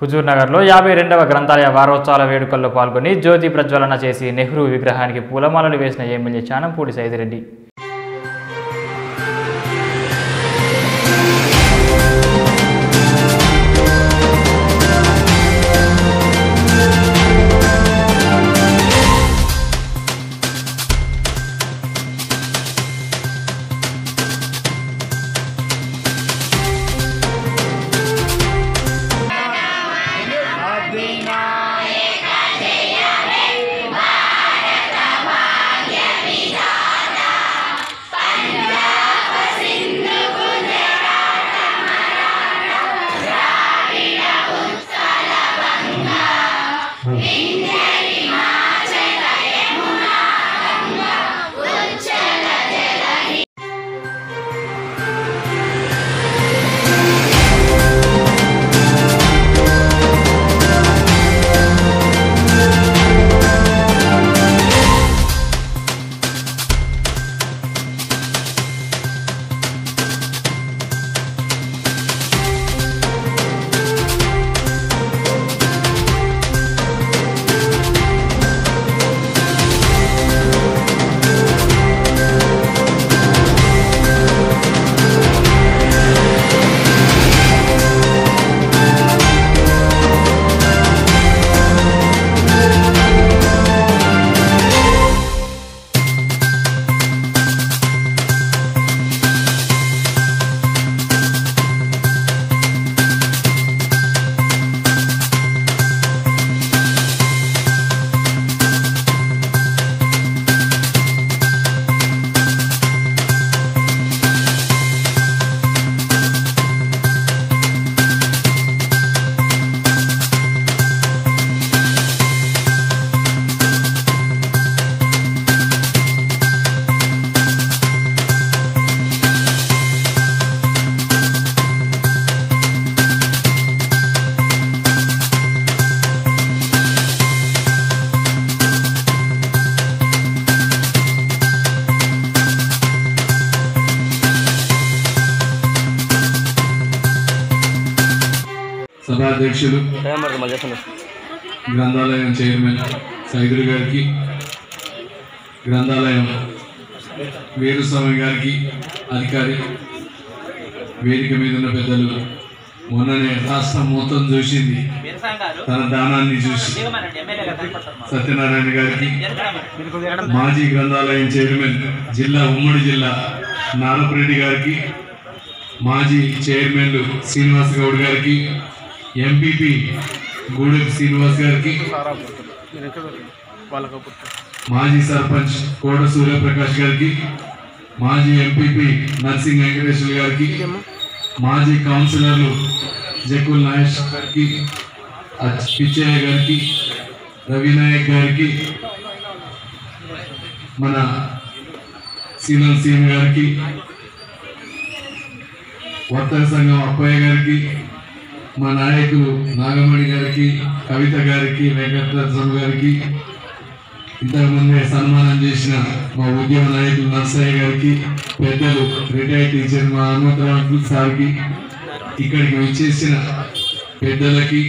హుజూర్ నగర్లో యాభై రెండవ గ్రంథాలయ వారోత్సవాల వేడుకల్లో పాల్గొని జ్యోతి ప్రజ్వలన చేసి నెహ్రూ విగ్రహానికి పూలమాలలు వేసిన ఎమ్మెల్యే చానంపూడి సైదిరెడ్డి. సభాధ్యక్షులు గ్రంథాలయం చైర్మన్ సైదులు గారికి గ్రంథాలయం వీరుస్వామి గారికి అధికారి వేదిక మీద ఉన్న పెద్దలు మొన్ననే రాష్ట్రం మొత్తం చూసింది. తన దానాన్ని చూసి సత్యనారాయణ గారికి మాజీ గ్రంథాలయం చైర్మన్ జిల్లా ఉమ్మడి జిల్లా నారపరెడ్డి గారికి మాజీ చైర్మన్లు శ్రీనివాస్ గౌడ్ గారికి ఎంపీపీ గూడెం శ్రీనివాస్ గారికి. మాజీ సర్పంచ్ కోట సూర్యప్రకాష్ గారికి. మాజీ ఎంపీపీ నర్సింగ్ వెంకటేశ్వర గారికి. మాజీ కౌన్సిలర్లు జకుల్ నాయక్ గారికి అచ్ పిచ్చయ్య గారికి రవినాయక్ గారికి మన సీనల్ సీన్ గారికి వర్తక సంఘం అప్పయ్య గారికి మా నాయకులు నాగమణి గారికి కవిత గారికి వెంకటరత్నం గారికి ఇంతకుముందే సన్మానం చేసిన మా ఉద్యమ నాయకులు నర్సయ్య గారికి పెద్దలు రిటైర్ టీచర్ మా హనుమంతరావు సార్కి ఇక్కడికి వచ్చేసిన పెద్దలకి